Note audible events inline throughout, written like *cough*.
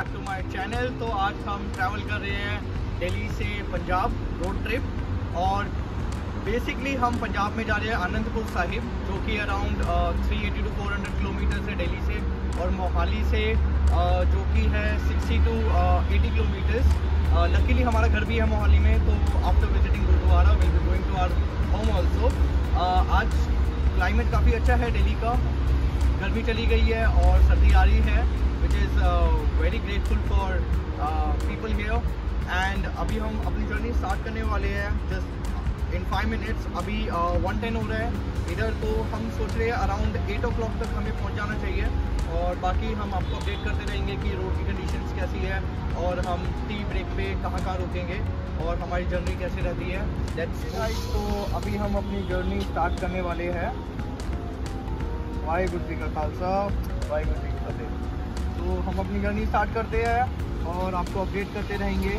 Back to my channel तो आज हम ट्रैवल कर रहे हैं दिल्ली से पंजाब रोड ट्रिप और बेसिकली हम पंजाब में जा रहे हैं आनंदपुर साहिब जो कि around three eighty to four hundred kilometre है दिल्ली से और मोहाली से uh, जो कि है sixty to eighty kilometres luckily हमारा घर भी है मोहाली में तो after visiting gurdwara will be going to our home also आज क्लाइमेट काफ़ी अच्छा है दिल्ली का। गर्मी चली गई है और सर्दी आ रही है। Which is very grateful for people here and अभी हम अपनी जर्नी स्टार्ट करने वाले हैं। जस्ट इन फाइव मिनट्स अभी वन uh, टेन हो रहा है। इधर तो हम सोच रहे हैं अराउंड एट ओ क्लॉक तक हमें पहुँच जाना चाहिए। और बाकी हम आपको अपडेट करते रहेंगे कि रोड की कंडीशन कैसी है और हम टी ब्रेक पे कहाँ कहाँ रुकेंगे और हमारी जर्नी कैसे रहती है। लेट्स तो अभी हम अपनी जर्नी स्टार्ट करने वाले हैं। वाहिगुरु जी का खालसा वाहिगुरु जी की फतेह। तो हम अपनी जर्नी स्टार्ट करते हैं और आपको अपडेट करते रहेंगे।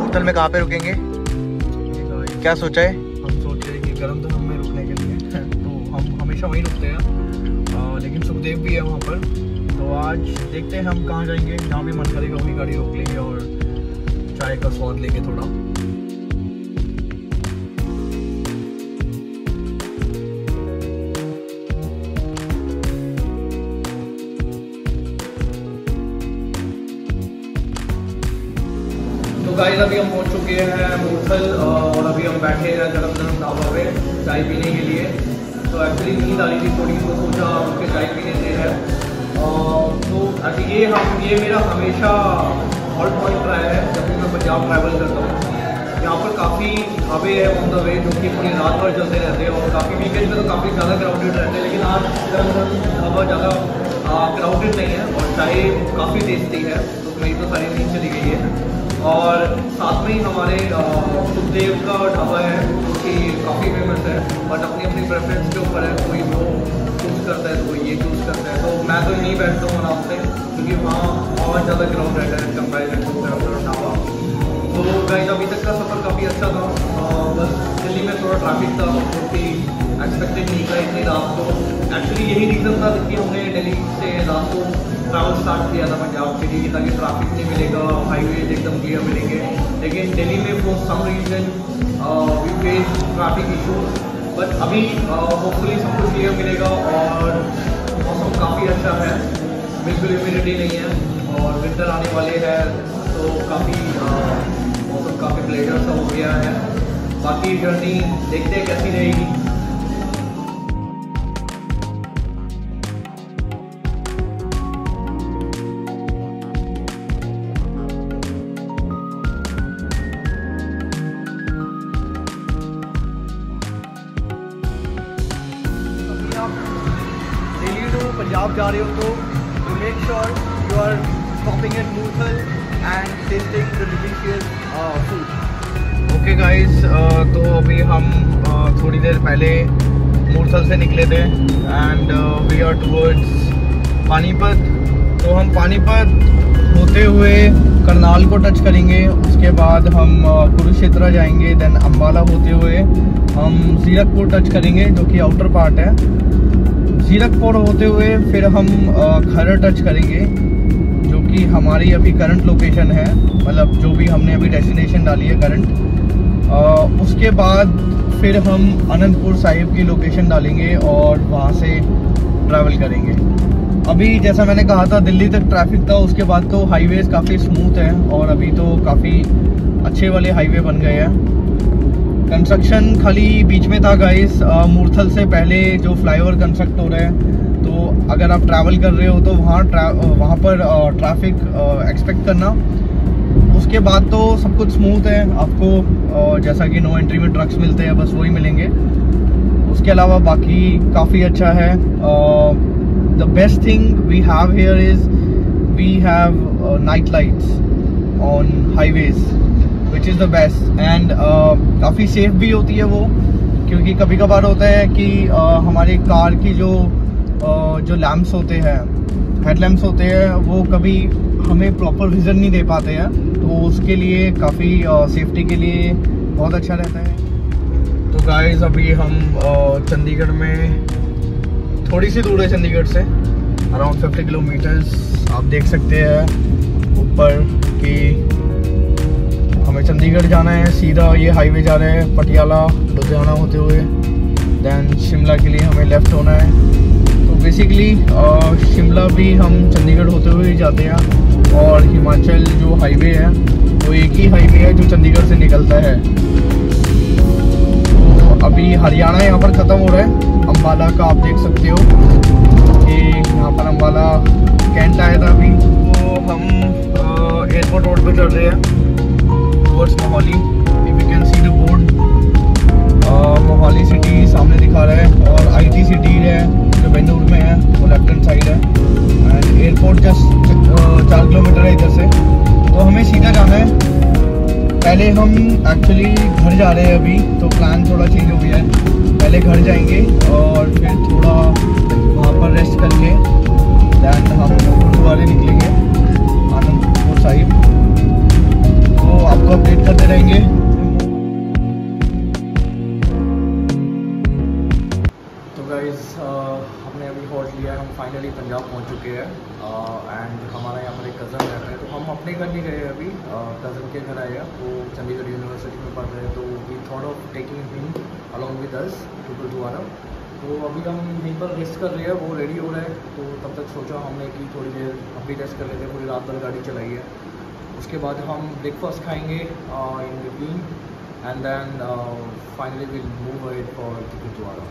होटल में कहाँ पे रुकेंगे? क्या सोचा है? हम सोच रहे हैं कि गर्म धर्म में रुकने के लिए। *laughs* तो हम हमेशा वहीं रुकते हैं। आ, लेकिन सुखदेव भी है वहाँ पर। तो आज देखते हैं हम कहाँ जाएँगे। जहाँ भी मन करेगा, वही गाड़ी रोक लेंगे और चाय का स्वाद लेंगे थोड़ा। तो गाइस अभी हम पहुँच चुके हैं मूर्थल, और अभी हम बैठे हैं गरम गरम ढाबा पे चाय पीने के लिए। तो एक्चुअली नींद आ रही थी, थोड़ी तो सोचा उनके चाय पीने से है। तो ये हम, ये मेरा हमेशा हॉल्ट पॉइंट रहा है जब भी मैं पंजाब ट्रैवल करता हूँ। यहाँ पर काफ़ी ढाबे हैं ऑन द वे जो कि पूरी रात भर चलते रहते हैं और काफ़ी वीकेंड में तो काफ़ी ज़्यादा क्राउडेड रहते हैं, लेकिन आज ढाबा ज़्यादा क्राउडेड नहीं है और चाय काफ़ी टेस्टी है तो मेरी तो सारी नींद चली गई है। और साथ में ही हमारे सुखदेव का ढाबा है जो कि काफ़ी फ़ेमस है बट अपनी अपनी प्रेफरेंस के ऊपर है, कोई वो चूज़ करता है तो कोई ये चूज़ करता है। तो मैं तो यहीं बैठता हूँ आराम से, क्योंकि वहाँ बहुत ज़्यादा ग्राउंड रहता है कंपेरिजन टू और ढाबा तो गाइज़ अभी तक का सफ़र काफ़ी अच्छा था। बस दिल्ली में थोड़ा ट्रैफ़िक था, जो कि एक्सपेक्टेड नहीं था इतनी रात को। एक्चुअली यही रीज़न था कि हमने दिल्ली से रात को ट्रैवल स्टार्ट किया था पंजाब के लिए, ताकि ट्रैफ़िक नहीं मिलेगा हाईवे एकदम क्लियर मिलेंगे। लेकिन दिल्ली में for some reason we face traffic issues but अभी होपफुली सब कुछ क्लियर मिलेगा और अच्छा है। बिल्कुल इम्यूनिटी नहीं है और विंटर आने वाले है तो काफ़ी मौसम काफ़ी प्लेजर सा हो गया है। बाकी जर्नी देखते हैं कैसी रहेगी। पंजाब जा रहे हो तो you make sure you are stopping at Murthal and tasting delicious food okay guys तो अभी हम uh, थोड़ी देर पहले मूर्थल से निकले थे and we are towards Panipat तो हम पानीपत होते हुए करनाल को टच करेंगे उसके बाद हम uh, कुरुक्षेत्र जाएँगे देन अम्बाला होते हुए हम जीरकपुर टच करेंगे जो कि आउटर पार्ट है। जीरकपुर होते हुए फिर हम खरड़ टच करेंगे, जो कि हमारी अभी करंट लोकेशन है मतलब जो भी हमने अभी डेस्टिनेशन डाली है करंट उसके बाद फिर हम अनंतपुर साहिब की लोकेशन डालेंगे और वहाँ से ट्रैवल करेंगे। अभी जैसा मैंने कहा था, दिल्ली तक ट्रैफ़िक था, उसके बाद तो हाईवेज काफ़ी स्मूथ हैं और अभी तो काफ़ी अच्छे वाले हाईवे बन गए हैं। कंस्ट्रक्शन खाली बीच में था गाइस मूर्थल से पहले जो फ्लाईओवर कंस्ट्रक्ट हो रहे हैं तो अगर आप ट्रैवल कर रहे हो तो वहाँ वहाँ पर ट्रैफ़िक एक्सपेक्ट करना। उसके बाद तो सब कुछ स्मूथ है। आपको जैसा कि नो एंट्री में ट्रक्स मिलते हैं, बस वही मिलेंगे। उसके अलावा बाकी काफ़ी अच्छा है। The best thing we have here is we have night lights on highways which is the best and काफ़ी सेफ़ भी होती है वो क्योंकि कभी कभार होता है कि uh, हमारी कार की जो uh, जो लैम्प्स होते हैं हेडलैम्प्स होते हैं वो कभी हमें प्रॉपर विज़न नहीं दे पाते हैं तो उसके लिए काफ़ी सेफ्टी के लिए बहुत अच्छा रहता है। तो गाइस अभी हम चंडीगढ़ में थोड़ी सी दूर है चंडीगढ़ से अराउंड 50 किलोमीटर्स आप देख सकते हैं। चंडीगढ़ जाना है, सीधा ये हाईवे जा रहे हैं, पटियाला, लुधियाना होते हुए। दैन शिमला के लिए हमें लेफ़्ट होना है। तो बेसिकली शिमला भी हम चंडीगढ़ होते हुए जाते हैं। और हिमाचल जो हाईवे है, वो एक ही हाईवे है जो चंडीगढ़ से निकलता है। तो अभी हरियाणा यहाँ पर ख़त्म हो रहा है। अम्बाला का आप देख सकते हो कि यहाँ पर अम्बाला कैंट आया था अभी। तो हम एयरपोर्ट रोड पर चल रहे हैं। Towards Mohali if you can see the board Mohali city सामने दिखा रहा है और आईटी सिटी है, जो बेंगलुरु में है, वो लेफ़्ट हैंड साइड है। एंड एयरपोर्ट जस्ट चार किलोमीटर है इधर से। तो हमें सीधा जाना है। पहले हम एक्चुअली घर जा रहे हैं अभी तो प्लान थोड़ा चेंज हो गया है। पहले घर जाएँगे और फिर थोड़ा वहाँ पर रेस्ट करके दैन हम गुरुद्वारे निकलेंगे। कज़न के घर आए हैं वो चंडीगढ़ यूनिवर्सिटी में पढ़ रहे हैं तो we thought of taking him along with us to gurdwara तो अभी हम यहीं पर रेस्ट कर रहे हैं, वो रेडी हो रहा है तो तब तक सोचा हमने कि थोड़ी देर हम भी रेस्ट कर लेते हैं, पूरी रात भर गाड़ी चलाई है। उसके बाद हम ब्रेकफास्ट खाएँगे in between and then finally will move ahead for gurdwara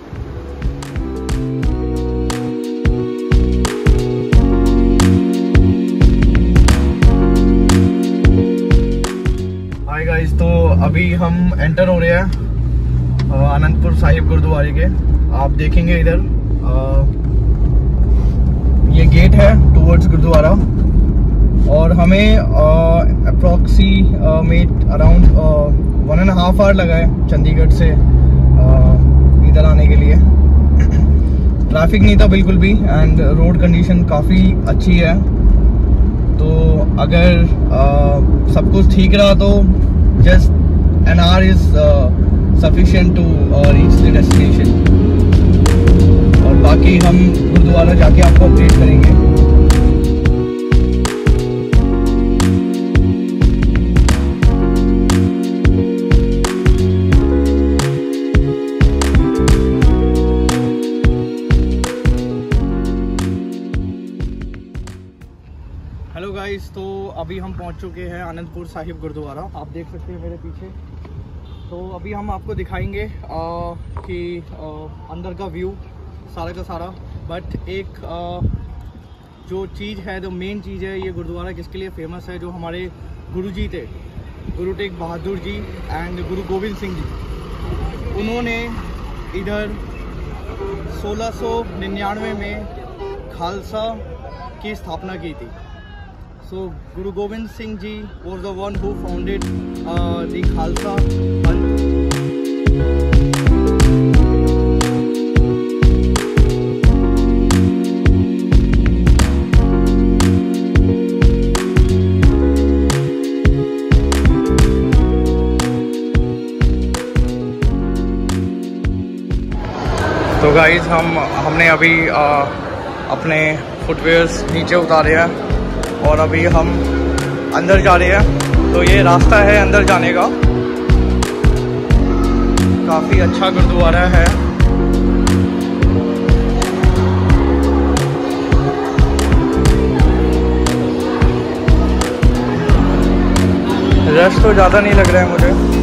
अभी हम एंटर हो रहे हैं अनंतपुर साहिब गुरुद्वारे के। आप देखेंगे इधर ये गेट है टूवर्ड्स गुरुद्वारा। और हमें अप्रॉक्सी में around one and half hour लगा है चंडीगढ़ से इधर आने के लिए। ट्रैफ़िक नहीं था बिल्कुल भी एंड रोड कंडीशन काफ़ी अच्छी है। तो अगर आ, सब कुछ ठीक रहा तो just an hour is uh, sufficient to uh, reach the destination. और बाकी हम गुरुद्वारा जाके आपको अपडेट करेंगे। हेलो गाइस तो अभी हम पहुँच चुके हैं आनंदपुर साहिब गुरुद्वारा। आप देख सकते हैं मेरे पीछे। तो अभी हम आपको दिखाएँगे आ, कि आ, अंदर का व्यू सारा का सारा। बट एक आ, जो चीज़ है जो मेन चीज़ है ये गुरुद्वारा किसके लिए फ़ेमस है जो हमारे गुरु जी थे गुरु टेक बहादुर जी एंड गुरु गोविंद सिंह जी। उन्होंने इधर 1699 में खालसा की स्थापना की थी। So Guru Gobind Singh ji was the one who founded the Khalsa Panth तो गाइज़ हम हमने अभी आ, अपने फुटवेयर्स नीचे उतारे हैं। और अभी हम अंदर जा रहे हैं। तो ये रास्ता है अंदर जाने का। काफ़ी अच्छा गुरुद्वारा है। रश तो ज़्यादा नहीं लग रहा है मुझे।